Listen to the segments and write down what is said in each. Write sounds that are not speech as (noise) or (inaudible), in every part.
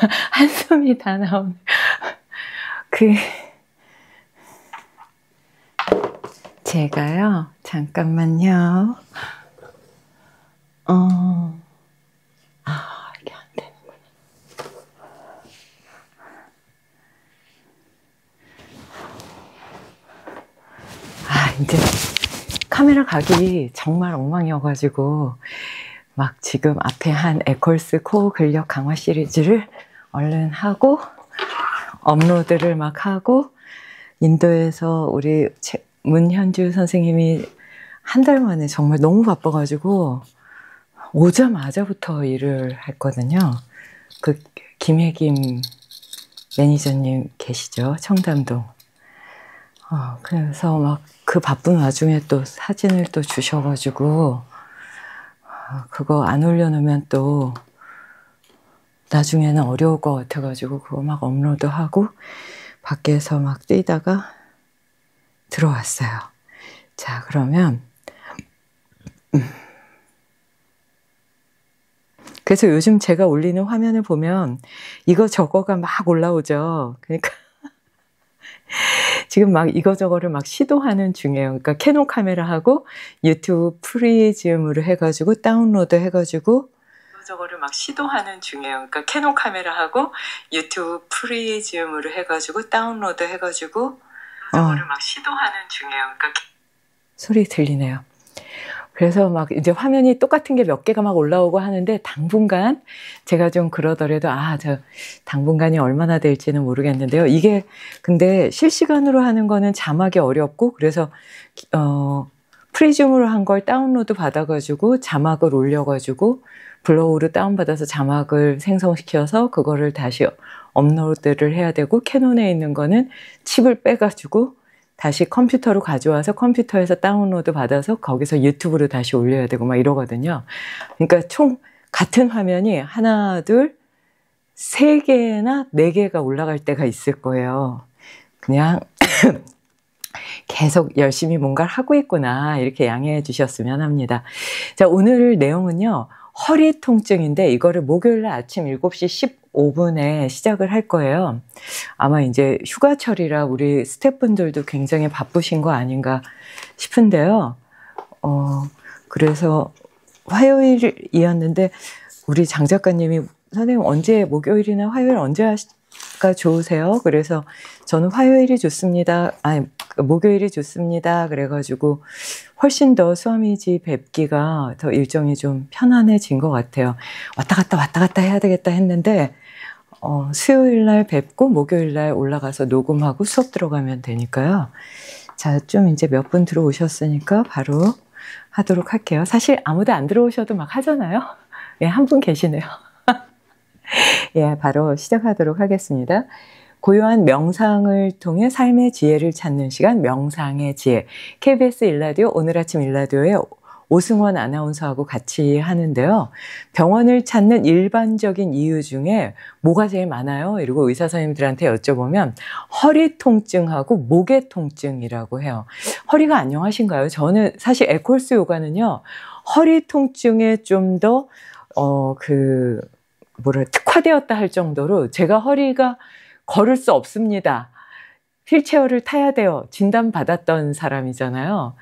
(laughs) 한숨이 다 나오네. 그, 제가요, 잠깐만요. 어, 아. 아, 이제 카메라 각이 정말 엉망이어가지고, 막 지금 앞에 한 에콜스 코어 근력 강화 시리즈를 얼른 하고, 업로드를 막 하고, 인도에서 우리 문현주 선생님이 한 달 만에 정말 너무 바빠가지고 오자마자부터 일을 했거든요. 그 김혜김 매니저님 계시죠? 청담동. 어, 그래서 막 그 바쁜 와중에 또 사진을 또 주셔가지고 어, 그거 안 올려놓으면 또 나중에는 어려울 것 같아가지고 그거 막 업로드하고 밖에서 막 뛰다가 들어왔어요. 자, 그러면, 음. 그래서 요즘 제가 올리는 화면을 보면 이거 저거가 막 올라오죠. 그러니까 (laughs) 지금 막 이거저거를 막 시도하는 중이에요. 그러니까 캐논 카메라하고 유튜브 프리즘으로 해가지고 다운로드 해가지고 저거를 막 시도하는 중이에요. 그러니까 캐논 카메라하고 유튜브 프리즘으로 해가지고 다운로드 해가지고 저거를 어. 막 시도하는 중이에요. 그러니까 소리 들리네요. 그래서 막 이제 화면이 똑같은 게 몇 개가 막 올라오고 하는데 당분간 제가 좀 그러더라도 아, 저 당분간이 얼마나 될지는 모르겠는데요. 이게 근데 실시간으로 하는 거는 자막이 어렵고 그래서 어 프리즘으로 한 걸 다운로드 받아가지고 자막을 올려가지고 Vrew로 다운받아서 자막을 생성시켜서 그거를 다시 업로드를 해야 되고 캐논에 있는 거는 칩을 빼가지고 다시 컴퓨터로 가져와서 컴퓨터에서 다운로드 받아서 거기서 유튜브로 다시 올려야 되고 막 이러거든요. 그러니까 총 같은 화면이 하나, 둘, 세 개나 네 개가 올라갈 때가 있을 거예요. 그냥 계속 열심히 뭔가를 하고 있구나 이렇게 양해해 주셨으면 합니다. 자, 오늘 내용은요. 허리 통증인데 이거를 목요일 날 아침 7시 15분에 시작을 할 거예요. 아마 이제 휴가철이라 우리 스태프분들도 굉장히 바쁘신 거 아닌가 싶은데요. 어, 그래서 화요일이었는데 우리 장 작가님이 선생님 언제 목요일이나 화요일 언제 하 가 좋으세요? 그래서 저는 화요일이 좋습니다. 아니 목요일이 좋습니다. 그래가지고 훨씬 더 수아미지 뵙기가 더 일정이 좀 편안해진 것 같아요. 왔다 갔다 왔다 갔다 해야 되겠다 했는데 어, 수요일 날 뵙고 목요일 날 올라가서 녹음하고 수업 들어가면 되니까요. 자, 좀 이제 몇 분 들어오셨으니까 바로 하도록 할게요. 사실 아무도 안 들어오셔도 막 하잖아요. 예, 한 분 계시네요. (laughs) 예, 바로 시작하도록 하겠습니다. 고요한 명상을 통해 삶의 지혜를 찾는 시간 명상의 지혜 KBS 일라디오 오늘 아침 일라디오에 오승원 아나운서하고 같이 하는데요. 병원을 찾는 일반적인 이유 중에 뭐가 제일 많아요? 이러고 의사 선생님들한테 여쭤보면 허리 통증하고 목의 통증이라고 해요. 허리가 안녕하신가요? 저는 사실 에콜스 요가는요. 허리 통증에 좀 더 어그 뭐라 특화되었다 할 정도로 제가 허리가 걸을 수 없습니다. 휠체어를 타야 돼요. 진단받았던 사람이잖아요.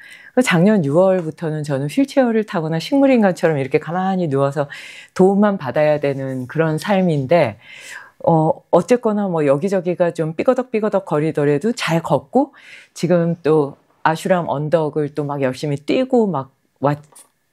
작년 6월부터는 저는 휠체어를 타거나 식물인간처럼 이렇게 가만히 누워서 도움만 받아야 되는 그런 삶인데, 어, 어쨌거나 뭐 여기저기가 좀 삐거덕삐거덕 거리더라도 잘 걷고, 지금 또 아슈람 언덕을 또 막 열심히 뛰고 막 왔,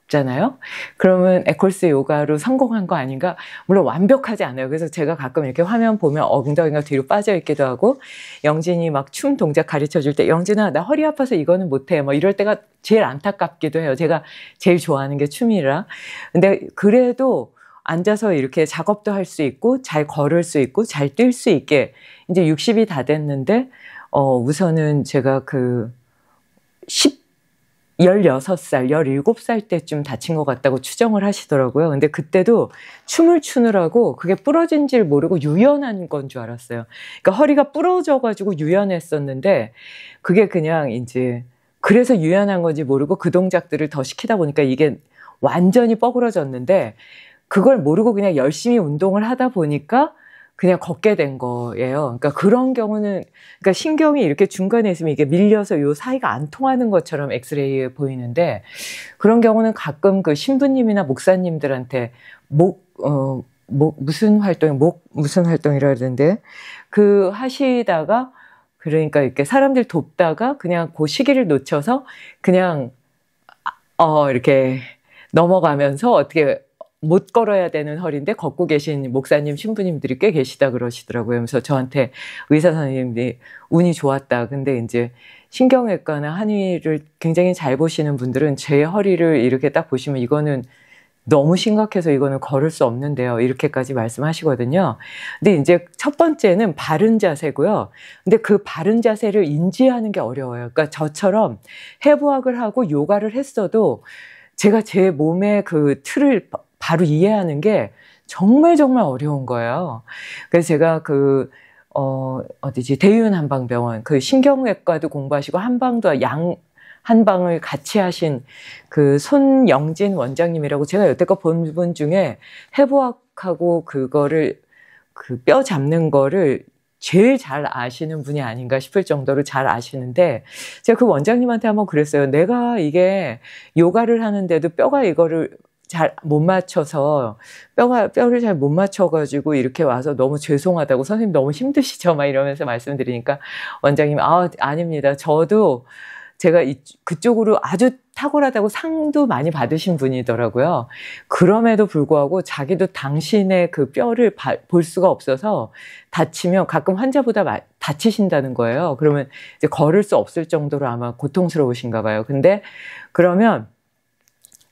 잖아요. 그러면 에콜스 요가로 성공한 거 아닌가? 물론 완벽하지 않아요. 그래서 제가 가끔 이렇게 화면 보면 엉덩이가 뒤로 빠져 있기도 하고 영진이 막 춤 동작 가르쳐 줄 때 영진아 나 허리 아파서 이거는 못해. 뭐 이럴 때가 제일 안타깝기도 해요. 제가 제일 좋아하는 게 춤이라. 근데 그래도 앉아서 이렇게 작업도 할 수 있고 잘 걸을 수 있고 잘 뛸 수 있게 이제 60이 다 됐는데 어 우선은 제가 그 10, 16살, 17살 때쯤 다친 것 같다고 추정을 하시더라고요. 근데 그때도 춤을 추느라고 그게 부러진 줄 모르고 유연한 건 줄 알았어요. 그러니까 허리가 부러져가지고 유연했었는데 그게 그냥 이제 그래서 유연한 건지 모르고 그 동작들을 더 시키다 보니까 이게 완전히 뻐그러졌는데 그걸 모르고 그냥 열심히 운동을 하다 보니까 그냥 걷게 된 거예요. 그러니까 그런 경우는, 그러니까 신경이 이렇게 중간에 있으면 이게 밀려서 요 사이가 안 통하는 것처럼 엑스레이에 보이는데 그런 경우는 가끔 그 신부님이나 목사님들한테 목, 어, 목, 무슨 활동, 목, 무슨 활동이라 하던데 그 하시다가 그러니까 이렇게 사람들 돕다가 그냥 그 시기를 놓쳐서 그냥 어, 이렇게 넘어가면서 어떻게 못 걸어야 되는 허리인데 걷고 계신 목사님, 신부님들이 꽤 계시다 그러시더라고요. 그래서 저한테 의사 선생님이 운이 좋았다. 근데 이제 신경외과나 한의를 굉장히 잘 보시는 분들은 제 허리를 이렇게 딱 보시면 이거는 너무 심각해서 이거는 걸을 수 없는데요. 이렇게까지 말씀하시거든요. 근데 이제 첫 번째는 바른 자세고요. 근데 그 바른 자세를 인지하는 게 어려워요. 그러니까 저처럼 해부학을 하고 요가를 했어도 제가 제 몸의 그 틀을 바로 이해하는 게 정말 정말 어려운 거예요. 그래서 제가 그, 어, 어디지, 대윤 한방병원, 그 신경외과도 공부하시고 한방도 양, 한방을 같이 하신 그 손영진 원장님이라고 제가 여태껏 본 분 중에 해부학하고 그거를 그 뼈 잡는 거를 제일 잘 아시는 분이 아닌가 싶을 정도로 잘 아시는데 제가 그 원장님한테 한번 그랬어요. 내가 이게 요가를 하는데도 뼈가 이거를 잘 못 맞춰서 뼈가 뼈를 잘 못 맞춰가지고 이렇게 와서 너무 죄송하다고 선생님 너무 힘드시죠 막 이러면서 말씀드리니까 원장님 아 아닙니다 저도 제가 이, 그쪽으로 아주 탁월하다고 상도 많이 받으신 분이더라고요. 그럼에도 불구하고 자기도 당신의 그 뼈를 바, 볼 수가 없어서 다치면 가끔 환자보다 마, 다치신다는 거예요. 그러면 이제 걸을 수 없을 정도로 아마 고통스러우신가 봐요. 근데 그러면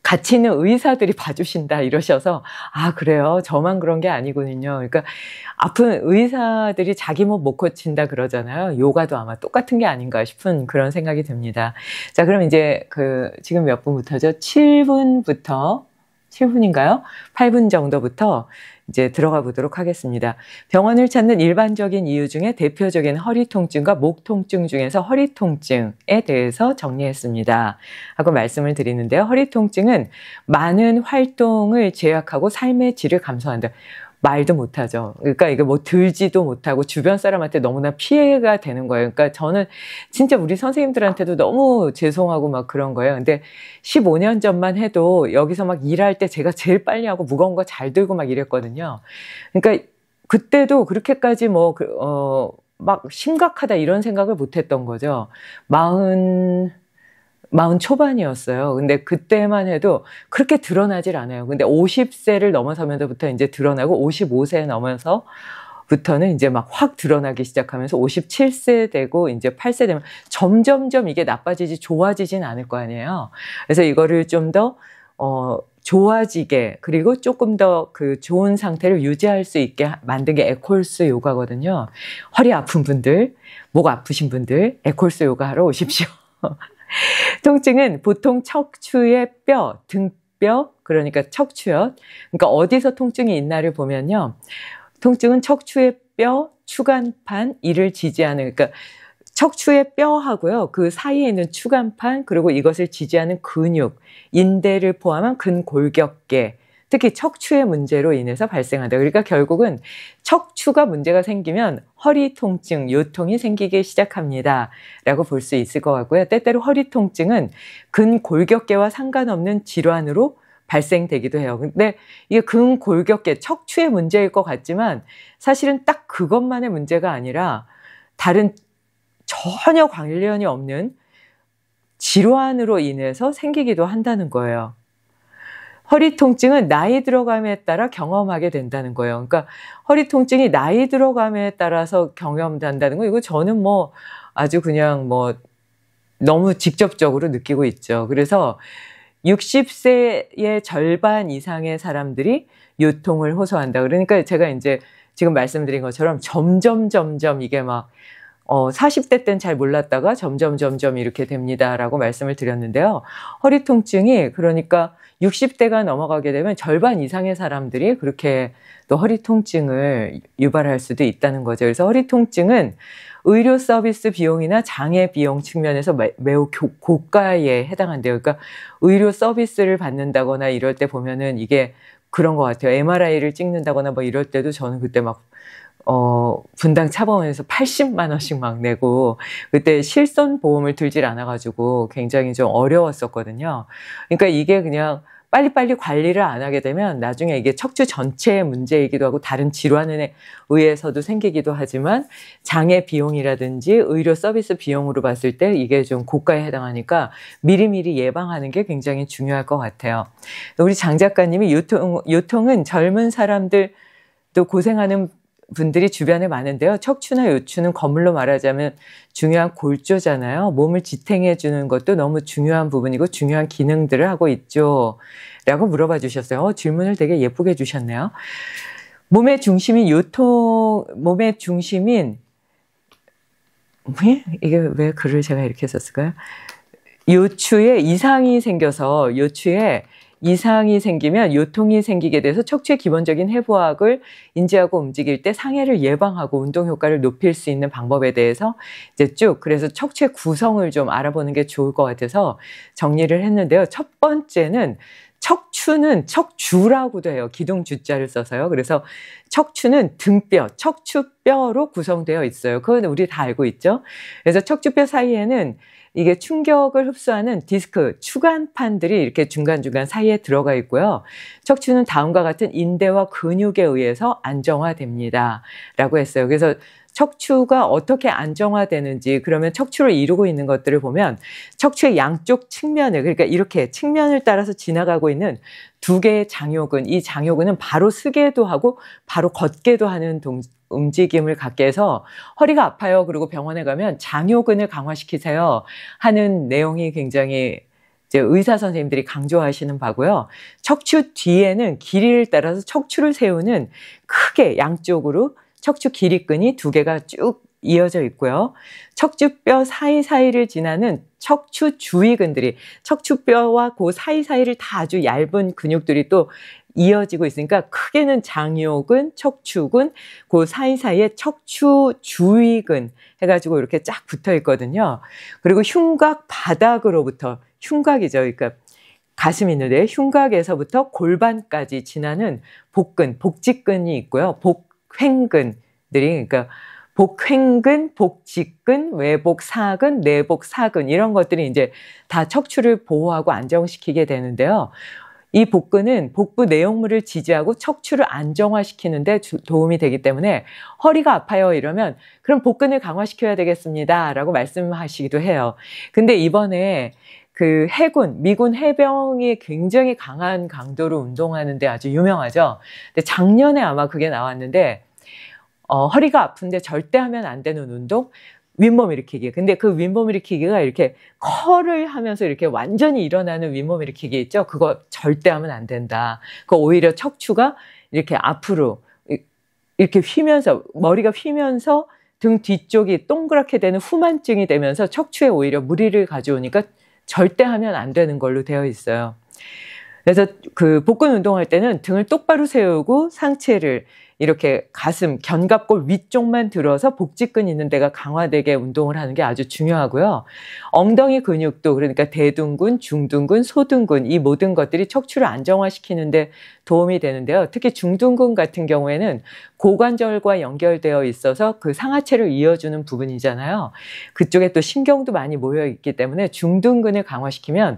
같이 있는 의사들이 봐주신다 이러셔서 아 그래요? 저만 그런 게 아니군요. 그러니까 아픈 의사들이 자기 몸 못 고친다 그러잖아요. 요가도 아마 똑같은 게 아닌가 싶은 그런 생각이 듭니다. 자 그럼 이제 그 지금 몇 분부터죠? 7분부터 7분인가요 8분 정도부터 이제 들어가 보도록 하겠습니다. 병원을 찾는 일반적인 이유 중에 대표적인 허리 통증과 목 통증 중에서 허리 통증에 대해서 정리했습니다. 하고 말씀을 드리는데요. 허리 통증은 많은 활동을 제약하고 삶의 질을 감소한다. 말도 못하죠. 그러니까 이게 뭐 들지도 못하고 주변 사람한테 너무나 피해가 되는 거예요. 그러니까 저는 진짜 우리 선생님들한테도 너무 죄송하고 막 그런 거예요. 근데 15년 전만 해도 여기서 막 일할 때 제가 제일 빨리 하고 무거운 거 잘 들고 막 이랬거든요. 그러니까 그때도 그렇게까지 뭐, 그, 어, 막 심각하다 이런 생각을 못 했던 거죠. 마흔, 마흔 초반이었어요. 근데 그때만 해도 그렇게 드러나질 않아요. 근데 50세를 넘어서면서부터 이제 드러나고 55세 넘어서 부터는 이제 막 확 드러나기 시작하면서 57세 되고 이제 8세 되면 점점점 이게 나빠지지 좋아지진 않을 거 아니에요. 그래서 이거를 좀 더, 어, 좋아지게 그리고 조금 더 그 좋은 상태를 유지할 수 있게 만든 게 에콜스 요가거든요. 허리 아픈 분들, 목 아프신 분들 에콜스 요가 하러 오십시오. (laughs) 통증은 보통 척추의 뼈, 등뼈, 그러니까 척추엽. 그러니까 어디서 통증이 있나를 보면요. 통증은 척추의 뼈, 추간판, 이를 지지하는, 그러니까 척추의 뼈하고요. 그 사이에 있는 추간판, 그리고 이것을 지지하는 근육, 인대를 포함한 근골격계, 특히 척추의 문제로 인해서 발생한다. 그러니까 결국은 척추가 문제가 생기면 허리 통증, 요통이 생기기 시작합니다. 라고 볼 수 있을 것 같고요. 때때로 허리 통증은 근골격계와 상관없는 질환으로 발생되기도 해요. 근데 이게 근골격계, 척추의 문제일 것 같지만 사실은 딱 그것만의 문제가 아니라 다른 전혀 관련이 없는 질환으로 인해서 생기기도 한다는 거예요. 허리 통증은 나이 들어감에 따라 경험하게 된다는 거예요. 그러니까 허리 통증이 나이 들어감에 따라서 경험된다는 거 이거 저는 뭐 아주 그냥 뭐 너무 직접적으로 느끼고 있죠. 그래서 60세의 절반 이상의 사람들이 요통을 호소한다. 그러니까 제가 이제 지금 말씀드린 것처럼 점점 점점 이게 막 어, 40대 땐잘 몰랐다가 점점 점점 이렇게 됩니다라고 말씀을 드렸는데요. 허리 통증이 그러니까 60대가 넘어가게 되면 절반 이상의 사람들이 그렇게 또 허리 통증을 유발할 수도 있다는 거죠. 그래서 허리 통증은 의료 서비스 비용이나 장애 비용 측면에서 매우 고가에 해당한대요. 그러니까 의료 서비스를 받는다거나 이럴 때 보면은 이게 그런 것 같아요. MRI를 찍는다거나 뭐 이럴 때도 저는 그때 막 어, 분당 차범원에서 80만 원씩 막 내고 그때 실손 보험을 들질 않아 가지고 굉장히 좀 어려웠었거든요. 그러니까 이게 그냥 빨리빨리 관리를 안 하게 되면 나중에 이게 척추 전체의 문제이기도 하고 다른 질환에 의해서도 생기기도 하지만 장애 비용이라든지 의료 서비스 비용으로 봤을 때 이게 좀 고가에 해당하니까 미리미리 예방하는 게 굉장히 중요할 것 같아요. 우리 장 작가님이 요통, 요통은 젊은 사람들 또 고생하는 분들이 주변에 많은데요. 척추나 요추는 건물로 말하자면 중요한 골조잖아요. 몸을 지탱해 주는 것도 너무 중요한 부분이고 중요한 기능들을 하고 있죠. 라고 물어봐 주셨어요. 어, 질문을 되게 예쁘게 주셨네요. 몸의 중심인 요통, 몸의 중심인, 이게 왜 글을 제가 이렇게 썼을까요? 요추에 이상이 생겨서 요추에 이상이 생기면 요통이 생기게 돼서 척추의 기본적인 해부학을 인지하고 움직일 때 상해를 예방하고 운동 효과를 높일 수 있는 방법에 대해서 이제 쭉 그래서 척추의 구성을 좀 알아보는 게 좋을 것 같아서 정리를 했는데요. 첫 번째는 척추는 척주라고도 해요. 기둥 주자를 써서요. 그래서 척추는 등뼈, 척추뼈로 구성되어 있어요. 그건 우리 다 알고 있죠. 그래서 척추뼈 사이에는 이게 충격을 흡수하는 디스크, 추간판들이 이렇게 중간중간 사이에 들어가 있고요. 척추는 다음과 같은 인대와 근육에 의해서 안정화됩니다. 라고 했어요. 그래서 척추가 어떻게 안정화되는지 그러면 척추를 이루고 있는 것들을 보면 척추의 양쪽 측면을 그러니까 이렇게 측면을 따라서 지나가고 있는 두 개의 장요근 이 장요근은 바로 쓰게도 하고 바로 걷게도 하는 동, 움직임을 갖게 해서 허리가 아파요. 그리고 병원에 가면 장요근을 강화시키세요. 하는 내용이 굉장히 이제 의사 선생님들이 강조하시는 바고요. 척추 뒤에는 길이를 따라서 척추를 세우는 크게 양쪽으로 척추 길이끈이 두 개가 쭉 이어져 있고요. 척추뼈 사이사이를 지나는 척추 주위 근들이 척추뼈와 그 사이사이를 다 아주 얇은 근육들이 또 이어지고 있으니까 크게는 장요근, 척추근, 그 사이사이에 척추 주위근 해가지고 이렇게 쫙 붙어 있거든요. 그리고 흉곽 바닥으로부터 흉곽이죠. 그러니까 가슴이 있는데 흉곽에서부터 골반까지 지나는 복근, 복직근이 있고요. 복횡근들이 그러니까 복횡근, 복직근, 외복사근, 내복사근 이런 것들이 이제 다 척추를 보호하고 안정시키게 되는데요. 이 복근은 복부 내용물을 지지하고 척추를 안정화시키는데 도움이 되기 때문에 허리가 아파요 이러면 그럼 복근을 강화시켜야 되겠습니다 라고 말씀하시기도 해요. 근데 이번에 그 해군, 미군 해병이 굉장히 강한 강도로 운동하는데 아주 유명하죠. 근데 작년에 아마 그게 나왔는데 어, 허리가 아픈데 절대 하면 안 되는 운동 윗몸 일으키기. 근데 그 윗몸 일으키기가 이렇게 컬을 하면서 이렇게 완전히 일어나는 윗몸 일으키기 있죠? 그거 절대 하면 안 된다. 그 오히려 척추가 이렇게 앞으로 이렇게 휘면서 머리가 휘면서 등 뒤쪽이 동그랗게 되는 후만증이 되면서 척추에 오히려 무리를 가져오니까 절대 하면 안 되는 걸로 되어 있어요. 그래서 그 복근 운동할 때는 등을 똑바로 세우고 상체를 이렇게 가슴, 견갑골 위쪽만 들어서 복직근 있는 데가 강화되게 운동을 하는 게 아주 중요하고요. 엉덩이 근육도 그러니까 대둔근, 중둔근, 소둔근 이 모든 것들이 척추를 안정화시키는데 도움이 되는데요. 특히 중둔근 같은 경우에는 고관절과 연결되어 있어서 그 상하체를 이어주는 부분이잖아요. 그쪽에 또 신경도 많이 모여 있기 때문에 중둔근을 강화시키면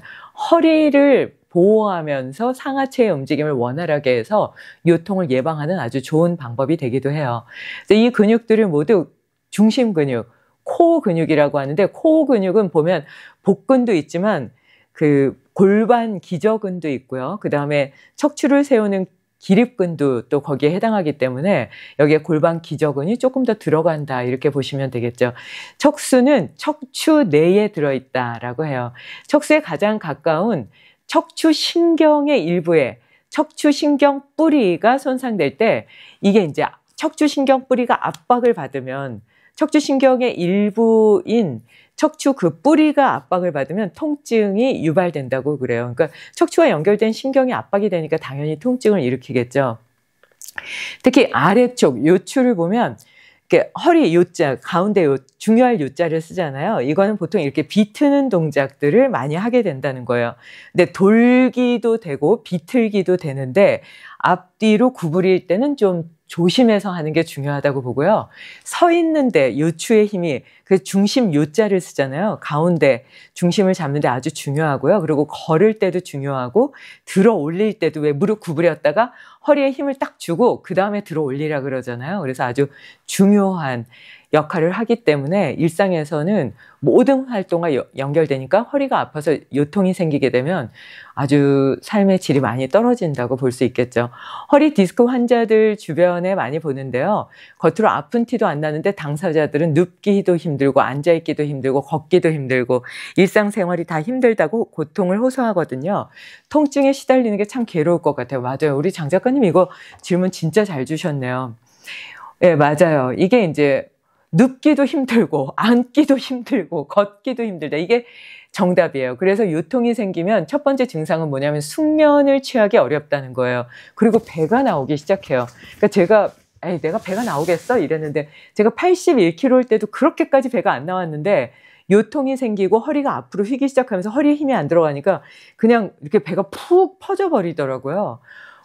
허리를 보호하면서 상하체의 움직임을 원활하게 해서 요통을 예방하는 아주 좋은 방법이 되기도 해요. 이 근육들을 모두 중심 근육, 코 근육이라고 하는데 코 근육은 보면 복근도 있지만 그 골반 기저근도 있고요. 그 다음에 척추를 세우는 기립근도 또 거기에 해당하기 때문에 여기에 골반 기저근이 조금 더 들어간다 이렇게 보시면 되겠죠. 척수는 척추 내에 들어있다라고 해요. 척수에 가장 가까운 척추신경의 일부에 척추신경 뿌리가 손상될 때 이게 이제 척추신경 뿌리가 압박을 받으면 척추신경의 일부인 척추 그 뿌리가 압박을 받으면 통증이 유발된다고 그래요. 그러니까 척추와 연결된 신경이 압박이 되니까 당연히 통증을 일으키겠죠. 특히 아래쪽 요추를 보면 이렇게 허리 요자, 가운데 요, 중요할 요자를 쓰잖아요. 이거는 보통 이렇게 비트는 동작들을 많이 하게 된다는 거예요. 근데 돌기도 되고 비틀기도 되는데 앞뒤로 구부릴 때는 좀 조심해서 하는 게 중요하다고 보고요. 서 있는데 요추의 힘이 그 중심 요자를 쓰잖아요. 가운데 중심을 잡는데 아주 중요하고요. 그리고 걸을 때도 중요하고 들어 올릴 때도 왜 무릎 구부렸다가 허리에 힘을 딱 주고 그 다음에 들어 올리라 그러잖아요. 그래서 아주 중요한 역할을 하기 때문에 일상에서는 모든 활동과 연결되니까 허리가 아파서 요통이 생기게 되면 아주 삶의 질이 많이 떨어진다고 볼 수 있겠죠. 허리 디스크 환자들 주변에 많이 보는데요. 겉으로 아픈 티도 안 나는데 당사자들은 눕기도 힘들고 앉아있기도 힘들고 걷기도 힘들고 일상생활이 다 힘들다고 고통을 호소하거든요. 통증에 시달리는 게 참 괴로울 것 같아요. 맞아요. 우리 장 작가님 이거 질문 진짜 잘 주셨네요. 예, 네, 맞아요. 이게 이제 눕기도 힘들고 앉기도 힘들고 걷기도 힘들다. 이게 정답이에요. 그래서 요통이 생기면 첫 번째 증상은 뭐냐면 숙면을 취하기 어렵다는 거예요. 그리고 배가 나오기 시작해요. 그러니까 제가 에이 내가 배가 나오겠어 이랬는데 제가 81kg일 때도 그렇게까지 배가 안 나왔는데 요통이 생기고 허리가 앞으로 휘기 시작하면서 허리에 힘이 안 들어가니까 그냥 이렇게 배가 푹 퍼져 버리더라고요.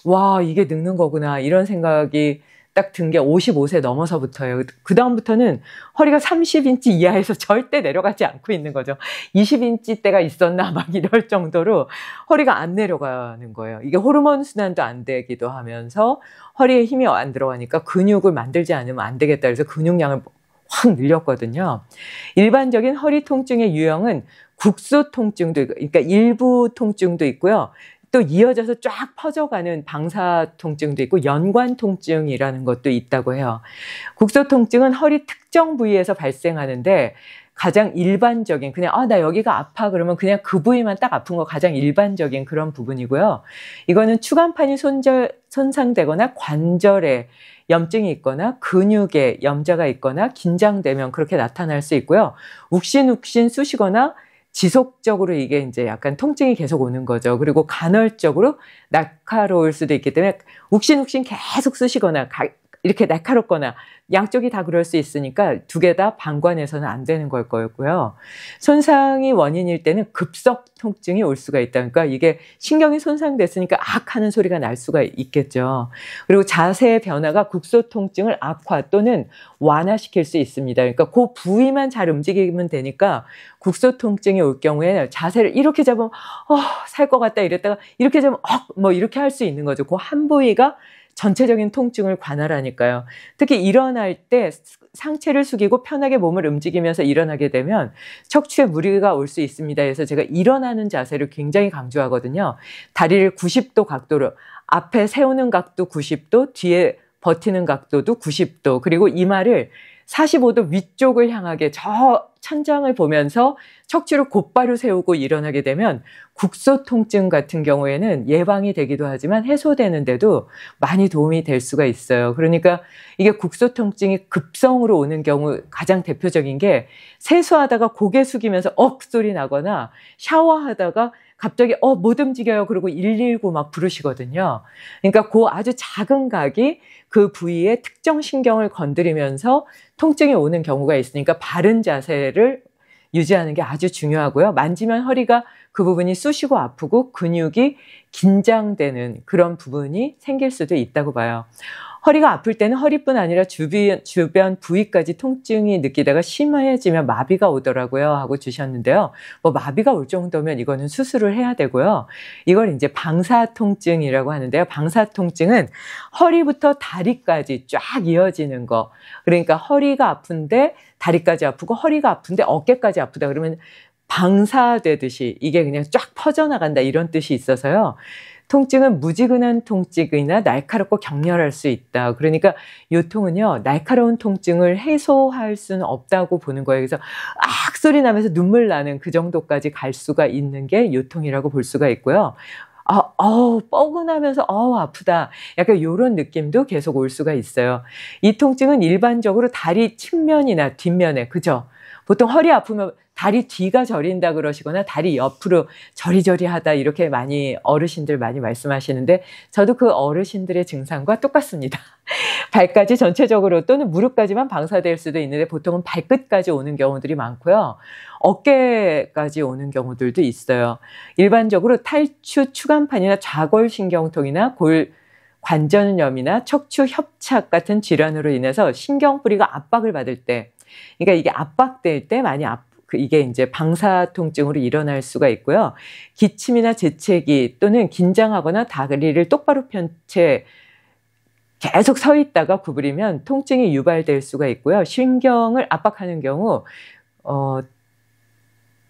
와, 이게 늙는 거구나. 이런 생각이 딱 든 게 55세 넘어서부터예요. 그 다음부터는 허리가 30인치 이하에서 절대 내려가지 않고 있는 거죠. 20인치 때가 있었나 막 (laughs) 이럴 정도로 허리가 안 내려가는 거예요. 이게 호르몬 순환도 안 되기도 하면서 허리에 힘이 안 들어가니까 근육을 만들지 않으면 안 되겠다. 그래서 근육량을 확 늘렸거든요. 일반적인 허리 통증의 유형은 국소 통증도 그러니까 일부 통증도 있고요. 또 이어져서 쫙 퍼져가는 방사 통증도 있고 연관 통증이라는 것도 있다고 해요. 국소 통증은 허리 특정 부위에서 발생하는데 가장 일반적인 그냥 아 나 여기가 아파 그러면 그냥 그 부위만 딱 아픈 거 가장 일반적인 그런 부분이고요. 이거는 추간판이 손절 손상되거나 관절에 염증이 있거나 근육에 염자가 있거나 긴장되면 그렇게 나타날 수 있고요. 욱신욱신 쑤시거나 지속적으로 이게 이제 약간 통증이 계속 오는 거죠. 그리고 간헐적으로 날카로울 수도 있기 때문에 욱신욱신 계속 쓰시거나 이렇게 날카롭거나 양쪽이 다 그럴 수 있으니까 두 개 다 방관해서는 안 되는 걸 거였고요. 손상이 원인일 때는 급속 통증이 올 수가 있다. 그러니까 이게 신경이 손상됐으니까 악 하는 소리가 날 수가 있겠죠. 그리고 자세의 변화가 국소 통증을 악화 또는 완화시킬 수 있습니다. 그러니까 그 부위만 잘 움직이면 되니까 국소 통증이 올 경우에 자세를 이렇게 잡으면 어, 살 것 같다 이랬다가 이렇게 잡으면 어, 뭐 이렇게 할 수 있는 거죠. 그 한 부위가 전체적인 통증을 관할하니까요. 특히 일어날 때 상체를 숙이고 편하게 몸을 움직이면서 일어나게 되면 척추에 무리가 올 수 있습니다. 그래서 제가 일어나는 자세를 굉장히 강조하거든요. 다리를 90도 각도로 앞에 세우는 각도 90도, 뒤에 버티는 각도도 90도, 그리고 이마를 45도 위쪽을 향하게 저 천장을 보면서 척추를 곧바로 세우고 일어나게 되면 국소 통증 같은 경우에는 예방이 되기도 하지만 해소되는데도 많이 도움이 될 수가 있어요. 그러니까 이게 국소 통증이 급성으로 오는 경우 가장 대표적인 게 세수하다가 고개 숙이면서 억 소리 나거나 샤워하다가 갑자기 어 못 움직여요. 그리고 119 막 부르시거든요. 그러니까 그 아주 작은 각이 그 부위의 특정 신경을 건드리면서 통증이 오는 경우가 있으니까 바른 자세를 유지하는 게 아주 중요하고요. 만지면 허리가 그 부분이 쑤시고 아프고 근육이 긴장되는 그런 부분이 생길 수도 있다고 봐요. 허리가 아플 때는 허리뿐 아니라 주변, 주변 부위까지 통증이 느끼다가 심해지면 마비가 오더라고요. 하고 주셨는데요. 뭐 마비가 올 정도면 이거는 수술을 해야 되고요. 이걸 이제 방사통증이라고 하는데요. 방사통증은 허리부터 다리까지 쫙 이어지는 거. 그러니까 허리가 아픈데 다리까지 아프고 허리가 아픈데 어깨까지 아프다 그러면 방사되듯이 이게 그냥 쫙 퍼져나간다 이런 뜻이 있어서요. 통증은 무지근한 통증이나 날카롭고 격렬할 수 있다. 그러니까 요통은요, 날카로운 통증을 해소할 수는 없다고 보는 거예요. 그래서 악 소리 나면서 눈물 나는 그 정도까지 갈 수가 있는 게 요통이라고 볼 수가 있고요. 아, 어우, 뻐근하면서, 어우, 아프다. 약간 요런 느낌도 계속 올 수가 있어요. 이 통증은 일반적으로 다리 측면이나 뒷면에, 그죠? 보통 허리 아프면 다리 뒤가 저린다 그러시거나 다리 옆으로 저리저리하다 이렇게 많이 어르신들 많이 말씀하시는데 저도 그 어르신들의 증상과 똑같습니다. (laughs) 발까지 전체적으로 또는 무릎까지만 방사될 수도 있는데 보통은 발끝까지 오는 경우들이 많고요. 어깨까지 오는 경우들도 있어요. 일반적으로 탈추 추간판이나 좌골신경통이나 골 관절염이나 척추 협착 같은 질환으로 인해서 신경뿌리가 압박을 받을 때, 그러니까 이게 압박될 때 많이 압, 그 이게 이제 방사통증으로 일어날 수가 있고요. 기침이나 재채기 또는 긴장하거나 다리를 똑바로 편 채 계속 서 있다가 구부리면 통증이 유발될 수가 있고요. 신경을 압박하는 경우, 어,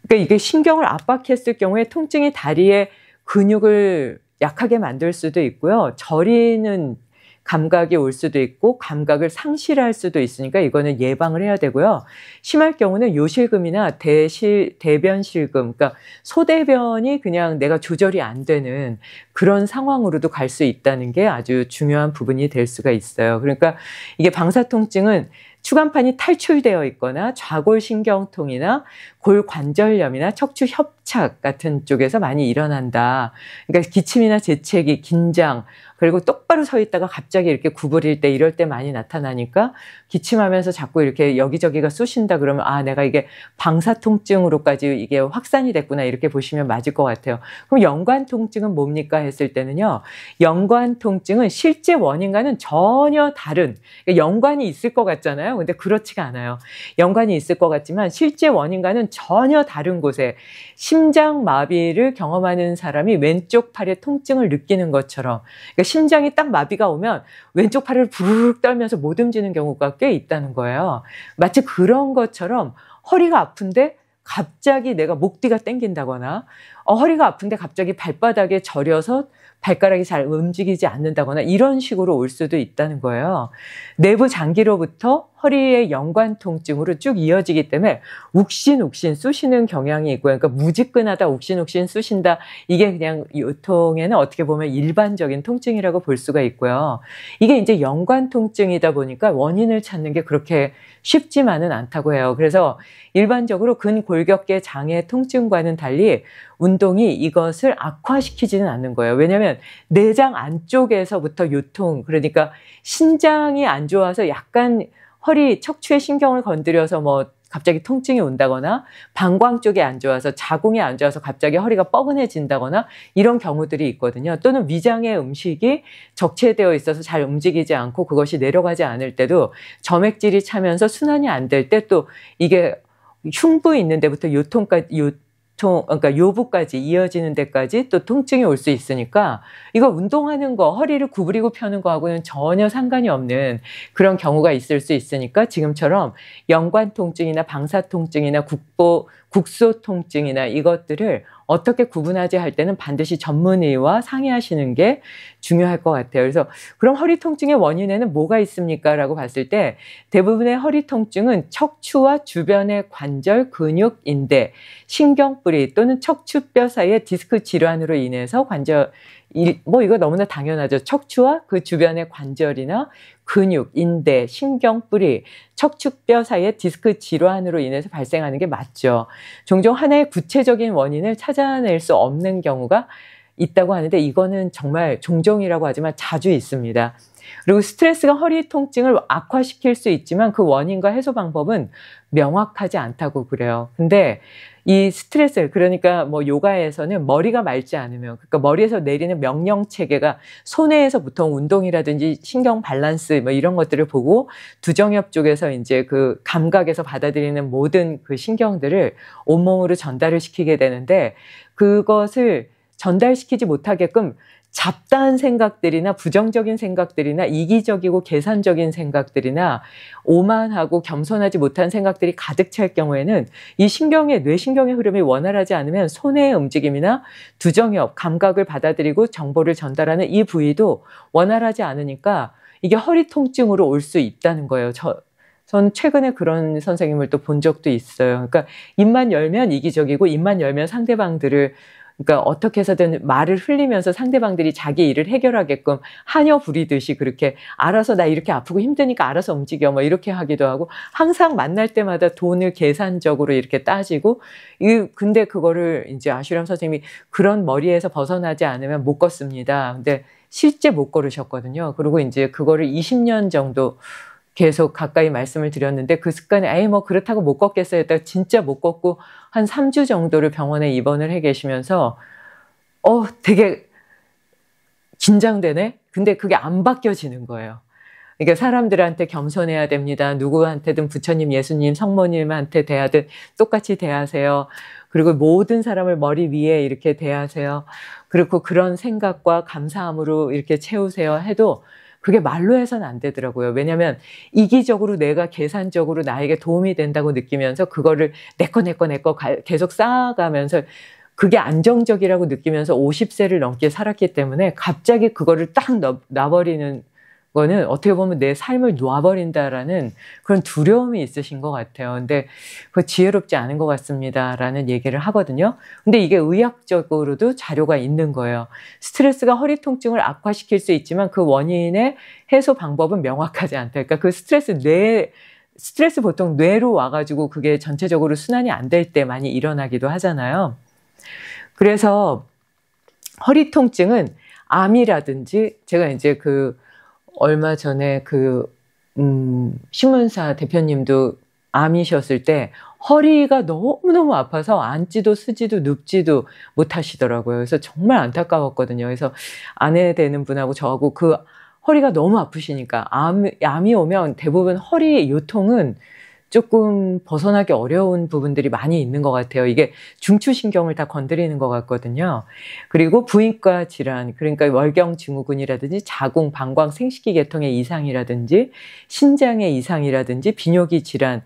그러니까 이게 신경을 압박했을 경우에 통증이 다리의 근육을 약하게 만들 수도 있고요. 저리는 감각이 올 수도 있고 감각을 상실할 수도 있으니까 이거는 예방을 해야 되고요. 심할 경우는 요실금이나 대실 대변실금, 그러니까 소대변이 그냥 내가 조절이 안 되는 그런 상황으로도 갈 수 있다는 게 아주 중요한 부분이 될 수가 있어요. 그러니까 이게 방사통증은 추간판이 탈출되어 있거나 좌골신경통이나 골관절염이나 척추 협 착 같은 쪽에서 많이 일어난다. 그러니까 기침이나 재채기, 긴장, 그리고 똑바로 서 있다가 갑자기 이렇게 구부릴 때 이럴 때 많이 나타나니까 기침하면서 자꾸 이렇게 여기저기가 쑤신다 그러면 아 내가 이게 방사통증으로까지 이게 확산이 됐구나 이렇게 보시면 맞을 것 같아요. 그럼 연관 통증은 뭡니까 했을 때는요. 연관 통증은 실제 원인과는 전혀 다른 그러니까 연관이 있을 것 같잖아요. 근데 그렇지가 않아요. 연관이 있을 것 같지만 실제 원인과는 전혀 다른 곳에 심장 마비를 경험하는 사람이 왼쪽 팔에 통증을 느끼는 것처럼 그러니까 심장이 딱 마비가 오면 왼쪽 팔을 부르륵 떨면서 못 움직이는 경우가 꽤 있다는 거예요. 마치 그런 것처럼 허리가 아픈데 갑자기 내가 목 뒤가 땡긴다거나 어, 허리가 아픈데 갑자기 발바닥에 저려서 발가락이 잘 움직이지 않는다거나 이런 식으로 올 수도 있다는 거예요. 내부 장기로부터 허리의 연관 통증으로 쭉 이어지기 때문에 욱신욱신 쑤시는 경향이 있고요. 그러니까 무지끈하다, 욱신욱신 쑤신다. 이게 그냥 요통에는 어떻게 보면 일반적인 통증이라고 볼 수가 있고요. 이게 이제 연관 통증이다 보니까 원인을 찾는 게 그렇게 쉽지만은 않다고 해요. 그래서 일반적으로 근골격계 장애 통증과는 달리 운동이 이것을 악화시키지는 않는 거예요. 왜냐하면 내장 안쪽에서부터 요통, 그러니까 신장이 안 좋아서 약간 허리 척추에 신경을 건드려서 뭐 갑자기 통증이 온다거나 방광 쪽에 안 좋아서 자궁이 안 좋아서 갑자기 허리가 뻐근해진다거나 이런 경우들이 있거든요. 또는 위장의 음식이 적체되어 있어서 잘 움직이지 않고 그것이 내려가지 않을 때도 점액질이 차면서 순환이 안 될 때 또 이게 흉부 있는 데부터 요통까지 요 통, 그러니까 요부까지 이어지는 데까지 또 통증이 올 수 있으니까 이거 운동하는 거, 허리를 구부리고 펴는 거하고는 전혀 상관이 없는 그런 경우가 있을 수 있으니까 지금처럼 연관 통증이나 방사 통증이나 국보, 국소 통증이나 이것들을 어떻게 구분하지 할 때는 반드시 전문의와 상의하시는 게 중요할 것 같아요. 그래서 그럼 허리 통증의 원인에는 뭐가 있습니까? 라고 봤을 때 대부분의 허리 통증은 척추와 주변의 관절, 근육, 인대, 신경뿌리 또는 척추뼈 사이의 디스크 질환으로 인해서 관절 뭐 이거 너무나 당연하죠. 척추와 그 주변의 관절이나 근육, 인대, 신경, 뿌리, 척추뼈 사이의 디스크 질환으로 인해서 발생하는 게 맞죠. 종종 하나의 구체적인 원인을 찾아낼 수 없는 경우가 있다고 하는데 이거는 정말 종종이라고 하지만 자주 있습니다. 그리고 스트레스가 허리 통증을 악화시킬 수 있지만 그 원인과 해소 방법은 명확하지 않다고 그래요. 근데 이 스트레스 그러니까 뭐 요가에서는 머리가 맑지 않으면 그러니까 머리에서 내리는 명령 체계가 손해에서 보통 운동이라든지 신경 밸런스 뭐 이런 것들을 보고 두정엽 쪽에서 이제 그 감각에서 받아들이는 모든 그 신경들을 온몸으로 전달을 시키게 되는데 그것을 전달시키지 못하게끔 잡다한 생각들이나 부정적인 생각들이나 이기적이고 계산적인 생각들이나 오만하고 겸손하지 못한 생각들이 가득 찰 경우에는 이 신경의 뇌신경의 흐름이 원활하지 않으면 손의 움직임이나 두정엽, 감각을 받아들이고 정보를 전달하는 이 부위도 원활하지 않으니까 이게 허리 통증으로 올 수 있다는 거예요. 저, 전 최근에 그런 선생님을 또 본 적도 있어요. 그러니까 입만 열면 이기적이고 입만 열면 상대방들을 그러니까 어떻게 해서든 말을 흘리면서 상대방들이 자기 일을 해결하게끔 하녀 부리듯이 그렇게 알아서 나 이렇게 아프고 힘드니까 알아서 움직여 뭐 이렇게 하기도 하고 항상 만날 때마다 돈을 계산적으로 이렇게 따지고 이 근데 그거를 이제 아슈람 선생님이 그런 머리에서 벗어나지 않으면 못 걷습니다. 근데 실제 못 걸으셨거든요. 그리고 이제 그거를 20년 정도 계속 가까이 말씀을 드렸는데 그 습관이 아예 뭐 그렇다고 못 걷겠어요 했다가 진짜 못 걷고 한 3주 정도를 병원에 입원을 해 계시면서 어 되게 긴장되네 근데 그게 안 바뀌어지는 거예요. 그러니까 사람들한테 겸손해야 됩니다. 누구한테든 부처님, 예수님, 성모님한테 대하든 똑같이 대하세요. 그리고 모든 사람을 머리 위에 이렇게 대하세요. 그리고 그런 생각과 감사함으로 이렇게 채우세요 해도 그게 말로 해서는 안 되더라고요. 왜냐하면 이기적으로 내가 계산적으로 나에게 도움이 된다고 느끼면서 그거를 내꺼 내꺼 내꺼 계속 쌓아가면서 그게 안정적이라고 느끼면서 50세를 넘게 살았기 때문에 갑자기 그거를 딱 놔버리는 거는 어떻게 보면 내 삶을 놔버린다라는 그런 두려움이 있으신 것 같아요. 근데 그 지혜롭지 않은 것 같습니다라는 얘기를 하거든요. 근데 이게 의학적으로도 자료가 있는 거예요. 스트레스가 허리 통증을 악화시킬 수 있지만 그 원인의 해소 방법은 명확하지 않다. 그러니까 그 스트레스 뇌 스트레스 보통 뇌로 와가지고 그게 전체적으로 순환이 안 될 때 많이 일어나기도 하잖아요. 그래서 허리 통증은 암이라든지 제가 이제 그 얼마 전에 그, 음, 신문사 대표님도 암이셨을 때 허리가 너무너무 아파서 앉지도 쓰지도 눕지도 못 하시더라고요. 그래서 정말 안타까웠거든요. 그래서 아내 되는 분하고 저하고 그 허리가 너무 아프시니까 암, 암이 오면 대부분 허리 요통은 조금 벗어나기 어려운 부분들이 많이 있는 것 같아요. 이게 중추신경을 다 건드리는 것 같거든요. 그리고 부인과 질환, 그러니까 월경 증후군이라든지 자궁, 방광, 생식기 계통의 이상이라든지 신장의 이상이라든지 비뇨기 질환,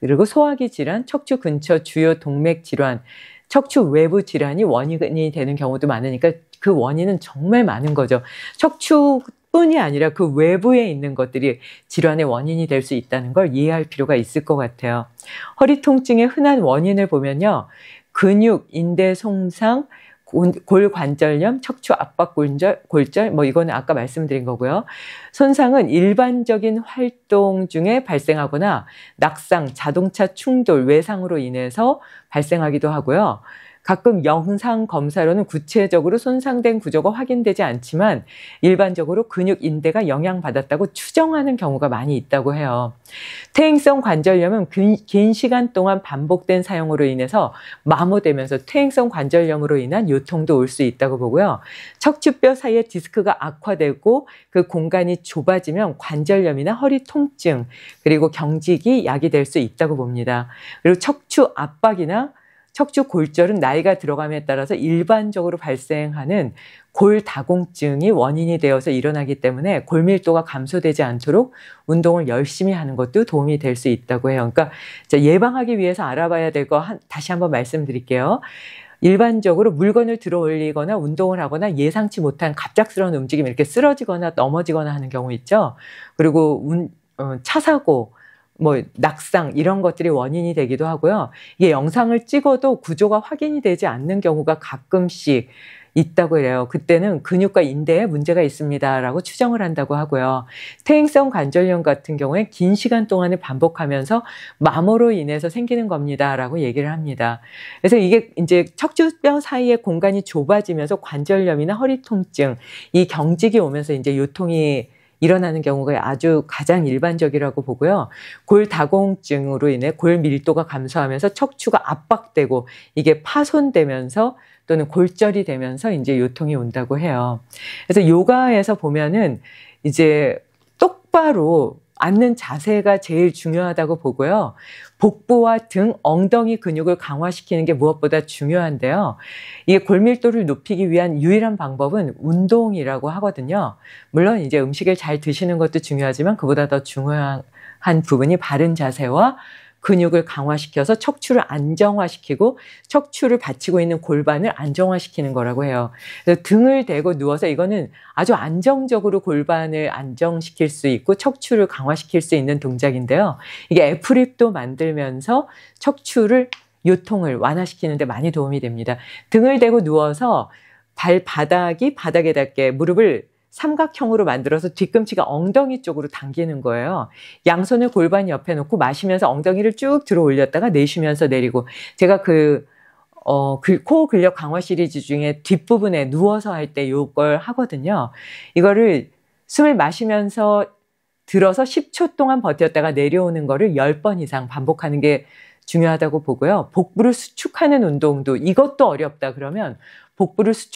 그리고 소화기 질환, 척추 근처 주요 동맥 질환, 척추 외부 질환이 원인이 되는 경우도 많으니까 그 원인은 정말 많은 거죠. 척추 뿐이 아니라 그 외부에 있는 것들이 질환의 원인이 될 수 있다는 걸 이해할 필요가 있을 것 같아요. 허리 통증의 흔한 원인을 보면요. 근육, 인대 손상, 골관절염, 척추 압박 골절, 골절, 뭐 이거는 아까 말씀드린 거고요. 손상은 일반적인 활동 중에 발생하거나 낙상, 자동차 충돌, 외상으로 인해서 발생하기도 하고요. 가끔 영상 검사로는 구체적으로 손상된 구조가 확인되지 않지만 일반적으로 근육 인대가 영향받았다고 추정하는 경우가 많이 있다고 해요. 퇴행성 관절염은 긴 시간 동안 반복된 사용으로 인해서 마모되면서 퇴행성 관절염으로 인한 요통도 올 수 있다고 보고요. 척추뼈 사이에 디스크가 악화되고 그 공간이 좁아지면 관절염이나 허리 통증 그리고 경직이 야기될 수 있다고 봅니다. 그리고 척추 압박이나 척추 골절은 나이가 들어감에 따라서 일반적으로 발생하는 골다공증이 원인이 되어서 일어나기 때문에 골밀도가 감소되지 않도록 운동을 열심히 하는 것도 도움이 될 수 있다고 해요. 그러니까 예방하기 위해서 알아봐야 될 거 다시 한번 말씀드릴게요. 일반적으로 물건을 들어 올리거나 운동을 하거나 예상치 못한 갑작스러운 움직임 이렇게 쓰러지거나 넘어지거나 하는 경우 있죠. 그리고 운, 어, 차 사고 뭐 낙상 이런 것들이 원인이 되기도 하고요. 이게 영상을 찍어도 구조가 확인이 되지 않는 경우가 가끔씩 있다고 해요. 그때는 근육과 인대에 문제가 있습니다라고 추정을 한다고 하고요. 퇴행성 관절염 같은 경우에 긴 시간 동안을 반복하면서 마모로 인해서 생기는 겁니다라고 얘기를 합니다. 그래서 이게 이제 척추뼈 사이의 공간이 좁아지면서 관절염이나 허리 통증, 이 경직이 오면서 이제 요통이 일어나는 경우가 아주 가장 일반적이라고 보고요. 골다공증으로 인해 골 밀도가 감소하면서 척추가 압박되고 이게 파손되면서 또는 골절이 되면서 이제 요통이 온다고 해요. 그래서 요가에서 보면은 이제 똑바로 앉는 자세가 제일 중요하다고 보고요. 복부와 등, 엉덩이 근육을 강화시키는 게 무엇보다 중요한데요. 이게 골밀도를 높이기 위한 유일한 방법은 운동이라고 하거든요. 물론 이제 음식을 잘 드시는 것도 중요하지만 그보다 더 중요한 부분이 바른 자세와 근육을 강화시켜서 척추를 안정화시키고 척추를 받치고 있는 골반을 안정화시키는 거라고 해요. 그래서 등을 대고 누워서 이거는 아주 안정적으로 골반을 안정시킬 수 있고 척추를 강화시킬 수 있는 동작인데요. 이게 애프립도 만들면서 척추를 요통을 완화시키는데 많이 도움이 됩니다. 등을 대고 누워서 발바닥이 바닥에 닿게 무릎을 삼각형으로 만들어서 뒤꿈치가 엉덩이 쪽으로 당기는 거예요. 양손을 골반 옆에 놓고 마시면서 엉덩이를 쭉 들어 올렸다가 내쉬면서 내리고 제가 그 어, 코 근력 강화 시리즈 중에 뒷부분에 누워서 할 때 요걸 하거든요. 이거를 숨을 마시면서 들어서 10초 동안 버텼다가 내려오는 거를 10번 이상 반복하는 게 중요하다고 보고요. 복부를 수축하는 운동도 이것도 어렵다 그러면 복부를 수축